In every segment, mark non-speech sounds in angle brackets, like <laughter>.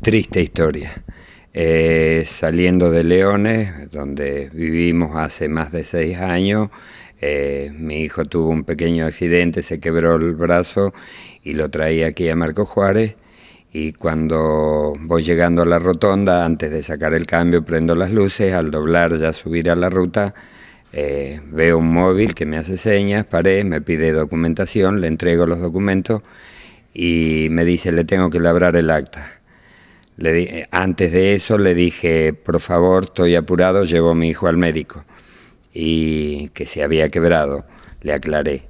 Triste historia. Eh, saliendo de Leones, donde vivimos hace más de seis años, eh, mi hijo tuvo un pequeño accidente, se quebró el brazo y lo traía aquí a Marco Juárez. Y cuando voy llegando a la rotonda, antes de sacar el cambio, prendo las luces, al doblar ya subir a la ruta, eh, veo un móvil que me hace señas, paré, me pide documentación, le entrego los documentos y me dice, le tengo que labrar el acta. Le antes de eso le dije, por favor, estoy apurado, llevo a mi hijo al médico. Y que se había quebrado, le aclaré.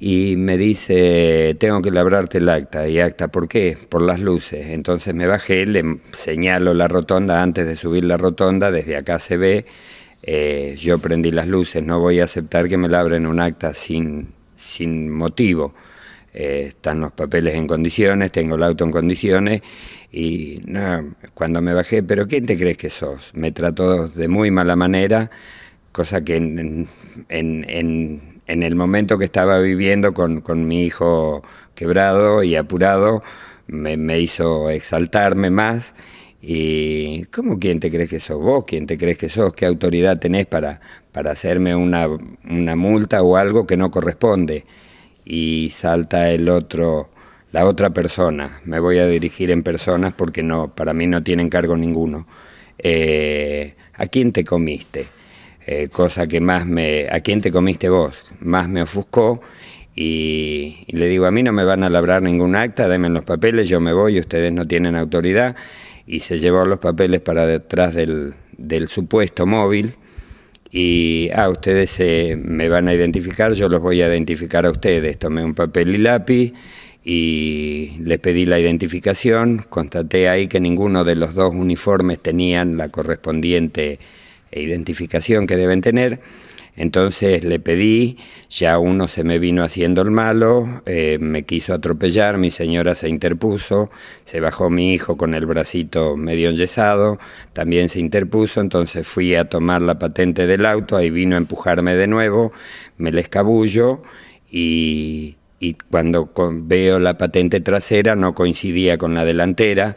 Y me dice, tengo que labrarte el acta. ¿Y acta por qué? Por las luces. Entonces me bajé, le señalo la rotonda, antes de subir la rotonda, desde acá se ve, eh, yo prendí las luces, no voy a aceptar que me labren un acta sin, sin motivo. Eh, están los papeles en condiciones, tengo el auto en condiciones y cuando me bajé, pero ¿quién te crees que sos? Me trató de muy mala manera, cosa que en, el momento que estaba viviendo con, mi hijo quebrado y apurado, me, hizo exaltarme más. ¿Y cómo quién te crees que sos vos? ¿Quién te crees que sos? ¿Qué autoridad tenés para, para hacerme una, una multa o algo que no corresponde? Y salta el otro la otra persona, me voy a dirigir en personas porque no, para mí no tienen cargo ninguno. Eh, ¿A quién te comiste? Eh, cosa que más me, ¿a quién te comiste vos? Más me ofuscó y, le digo, a mí no me van a labrar ningún acta, denme los papeles, yo me voy, ustedes no tienen autoridad. Y se llevó los papeles para detrás del, supuesto móvil y, ah, ustedes me van a identificar, yo los voy a identificar a ustedes. Tomé un papel y lápiz y le pedí la identificación, constaté ahí que ninguno de los dos uniformes tenían la correspondiente identificación que deben tener, entonces le pedí, ya uno se me vino haciendo el malo, eh, me quiso atropellar, mi señora se interpuso, se bajó mi hijo con el bracito medio enyesado, también se interpuso, entonces fui a tomar la patente del auto, ahí vino a empujarme de nuevo, me le escabullo y y cuando veo la patente trasera no coincidía con la delantera,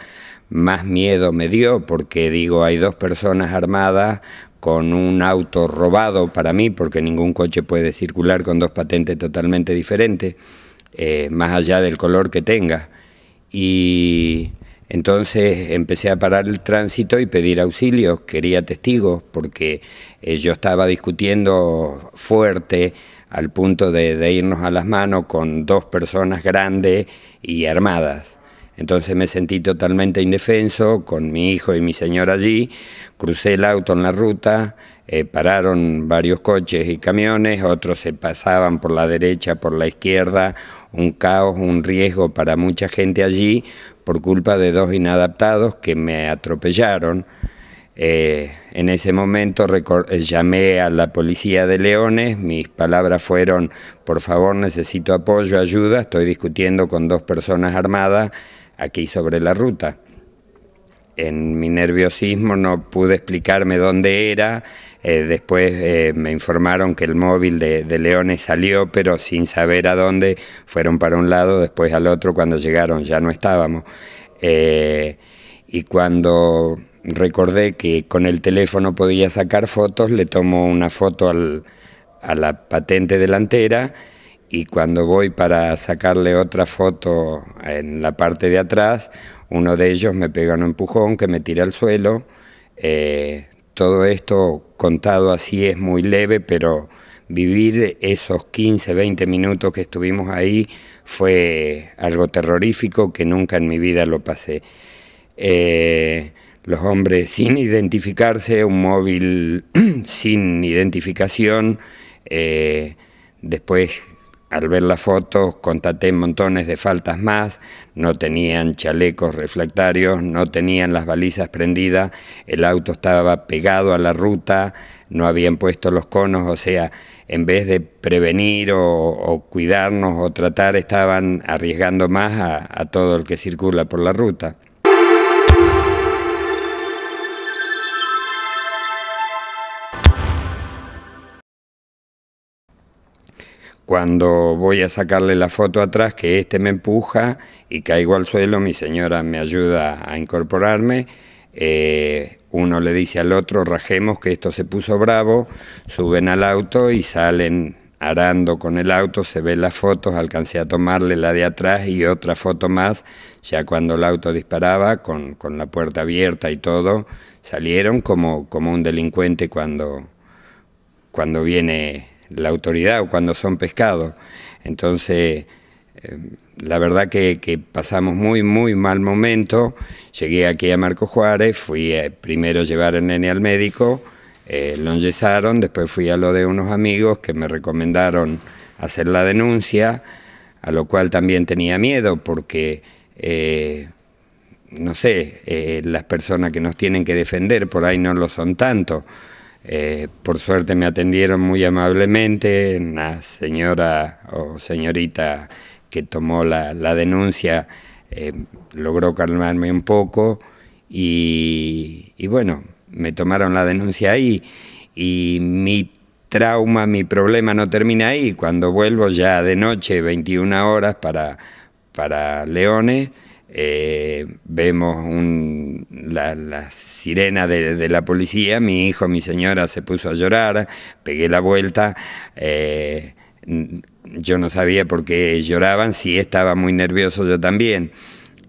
más miedo me dio porque digo, hay dos personas armadas con un auto robado para mí, porque ningún coche puede circular con dos patentes totalmente diferentes, eh, más allá del color que tenga. Y entonces empecé a parar el tránsito y pedir auxilio, quería testigos, porque eh, yo estaba discutiendo fuerte al punto de, irnos a las manos con dos personas grandes y armadas. Entonces me sentí totalmente indefenso con mi hijo y mi señora allí, crucé el auto en la ruta, eh, pararon varios coches y camiones, otros se pasaban por la derecha, por la izquierda, un caos, un riesgo para mucha gente allí por culpa de dos inadaptados que me atropellaron. Eh, en ese momento eh, llamé a la policía de Leones, mis palabras fueron, por favor necesito apoyo, ayuda, estoy discutiendo con dos personas armadas aquí sobre la ruta. En mi nerviosismo no pude explicarme dónde era, eh, después me informaron que el móvil de, Leones salió, pero sin saber a dónde, fueron para un lado, después al otro, cuando llegaron ya no estábamos. y cuando recordé que con el teléfono podía sacar fotos, le tomo una foto a la patente delantera y cuando voy para sacarle otra foto en la parte de atrás, uno de ellos me pega un empujón que me tira al suelo. Eh, todo esto contado así es muy leve, pero vivir esos 15, 20 minutos que estuvimos ahí fue algo terrorífico que nunca en mi vida lo pasé. Eh, los hombres sin identificarse, un móvil <clears throat> sin identificación. Eh, después, al ver las fotos, contaté montones de faltas más, no tenían chalecos reflectarios, no tenían las balizas prendidas, el auto estaba pegado a la ruta, no habían puesto los conos, o sea, en vez de prevenir o, cuidarnos o tratar, estaban arriesgando más a todo el que circula por la ruta. Cuando voy a sacarle la foto atrás, que este me empuja y caigo al suelo, mi señora me ayuda a incorporarme. Eh, uno le dice al otro, rajemos que esto se puso bravo, suben al auto y salen arando con el auto, se ven las fotos, alcancé a tomarle la de atrás y otra foto más, ya cuando el auto disparaba, con, con la puerta abierta y todo, salieron como, como un delincuente cuando, cuando viene la autoridad o cuando son pescados. Entonces, eh, la verdad que, pasamos muy, muy mal momento. Llegué aquí a Marco Juárez, fui eh, primero a llevar al nene al médico, eh, lo enyesaron, después fui a lo de unos amigos que me recomendaron hacer la denuncia, a lo cual también tenía miedo porque, no sé, las personas que nos tienen que defender por ahí no lo son tanto. Eh, por suerte me atendieron muy amablemente, una señora o señorita que tomó la, la denuncia eh, logró calmarme un poco y, y, bueno, me tomaron la denuncia ahí y mi trauma, mi problema no termina ahí. Cuando vuelvo ya de noche, 21 horas para, para Leones, eh, vemos un, la, la, sirena de, la policía, mi hijo, mi señora se puso a llorar, pegué la vuelta, eh, yo no sabía por qué lloraban, sí estaba muy nervioso yo también,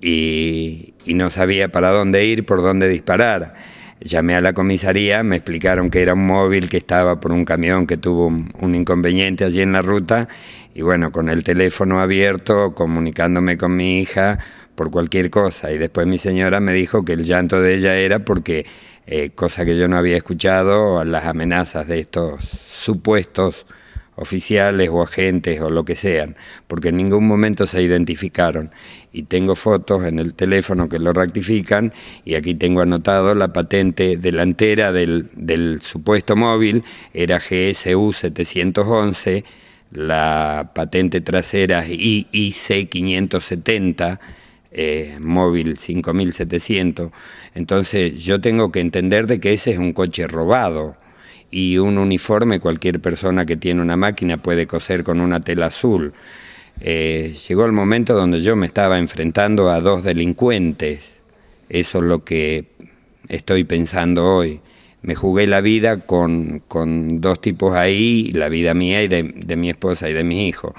y, no sabía para dónde ir, por dónde disparar. Llamé a la comisaría, me explicaron que era un móvil que estaba por un camión que tuvo un, inconveniente allí en la ruta y bueno, con el teléfono abierto, comunicándome con mi hija, por cualquier cosa. Y después mi señora me dijo que el llanto de ella era porque, eh, cosa que yo no había escuchado, las amenazas de estos supuestos oficiales o agentes o lo que sean, porque en ningún momento se identificaron. Y tengo fotos en el teléfono que lo rectifican y aquí tengo anotado la patente delantera del, del supuesto móvil, era GSU 711, la patente trasera IIC 570, eh, móvil 5700. Entonces yo tengo que entender de que ese es un coche robado y un uniforme cualquier persona que tiene una máquina puede coser con una tela azul. Eh, llegó el momento donde yo me estaba enfrentando a dos delincuentes. Eso es lo que estoy pensando hoy. Me jugué la vida con, con dos tipos ahí, la vida mía y de, de, mi esposa y de mis hijos.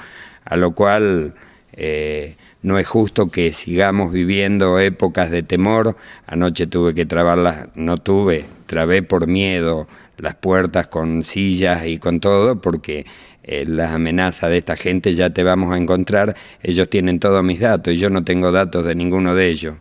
A lo cual... Eh, no es justo que sigamos viviendo épocas de temor. Anoche tuve que trabarlas, no tuve, trabé por miedo las puertas con sillas y con todo, porque eh, las amenazas de esta gente ya te vamos a encontrar, ellos tienen todos mis datos y yo no tengo datos de ninguno de ellos.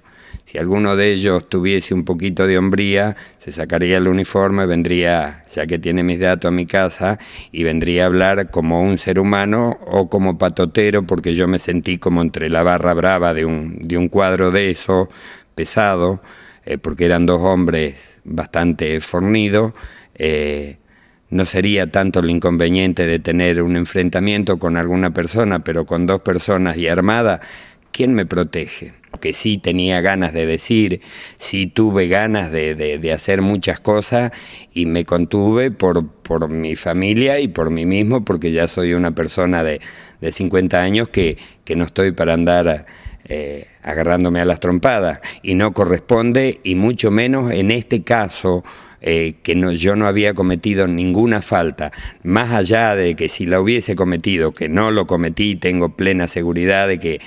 Si alguno de ellos tuviese un poquito de hombría, se sacaría el uniforme, vendría, ya que tiene mis datos, a mi casa y vendría a hablar como un ser humano o como patotero, porque yo me sentí como entre la barra brava de un, de un cuadro de eso, pesado, eh, porque eran dos hombres bastante fornidos. Eh, no sería tanto el inconveniente de tener un enfrentamiento con alguna persona, pero con dos personas y armada, ¿quién me protege? que sí tenía ganas de decir, sí tuve ganas de, de, hacer muchas cosas y me contuve por, por mi familia y por mí mismo, porque ya soy una persona de, de 50 años que, que no estoy para andar eh, agarrándome a las trompadas y no corresponde, y mucho menos en este caso. Eh, que no, yo no había cometido ninguna falta, más allá de que si la hubiese cometido, que no lo cometí, tengo plena seguridad de que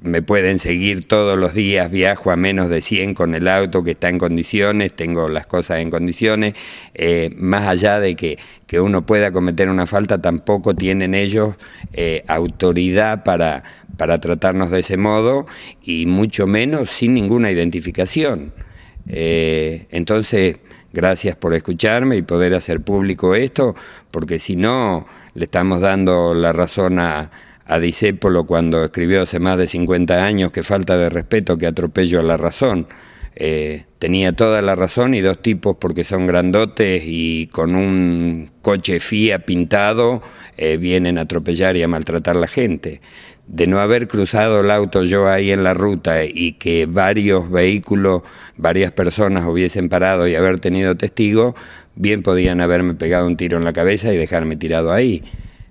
me pueden seguir todos los días, viajo a menos de 100 con el auto que está en condiciones, tengo las cosas en condiciones, eh, más allá de que, que, uno pueda cometer una falta, tampoco tienen ellos eh, autoridad para, para tratarnos de ese modo y mucho menos sin ninguna identificación. Eh, entonces, gracias por escucharme y poder hacer público esto, porque si no, le estamos dando la razón a a Disépolo cuando escribió hace más de 50 años que falta de respeto, que atropello a la razón. Eh, tenía toda la razón y dos tipos porque son grandotes y con un coche FIA pintado eh, vienen a atropellar y a maltratar a la gente. De no haber cruzado el auto yo ahí en la ruta y que varios vehículos, varias personas hubiesen parado y haber tenido testigo, bien podían haberme pegado un tiro en la cabeza y dejarme tirado ahí.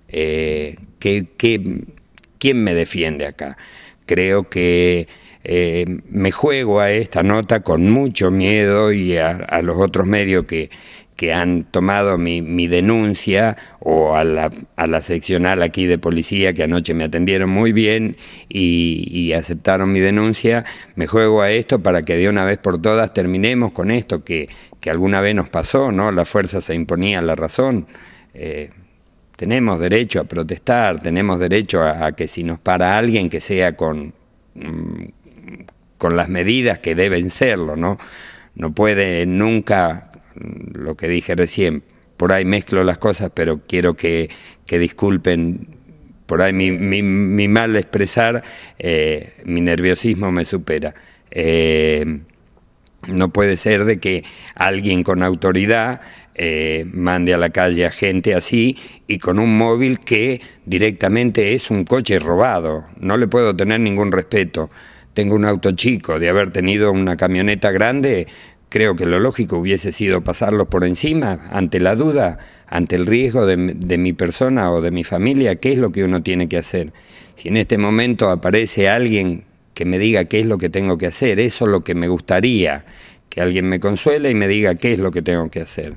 Eh, quién me defiende acá? Creo que eh, me juego a esta nota con mucho miedo y a, los otros medios que, que han tomado mi, denuncia o a la, a la, seccional aquí de policía que anoche me atendieron muy bien y, aceptaron mi denuncia, me juego a esto para que de una vez por todas terminemos con esto que, que alguna vez nos pasó, ¿no? La fuerza se imponía la razón. Eh, tenemos derecho a protestar, tenemos derecho a, que si nos para alguien que sea con, mm, con las medidas que deben serlo, ¿no? No puede nunca, lo que dije recién, por ahí mezclo las cosas, pero quiero que, disculpen por ahí mi, mal expresar, eh, mi nerviosismo me supera. Eh, no puede ser de que alguien con autoridad eh, mande a la calle a gente así y con un móvil que directamente es un coche robado. No le puedo tener ningún respeto tengo un auto chico, de haber tenido una camioneta grande, creo que lo lógico hubiese sido pasarlos por encima, ante la duda, ante el riesgo de, mi persona o de mi familia, ¿qué es lo que uno tiene que hacer? Si en este momento aparece alguien que me diga qué es lo que tengo que hacer, eso es lo que me gustaría, que alguien me consuele y me diga qué es lo que tengo que hacer.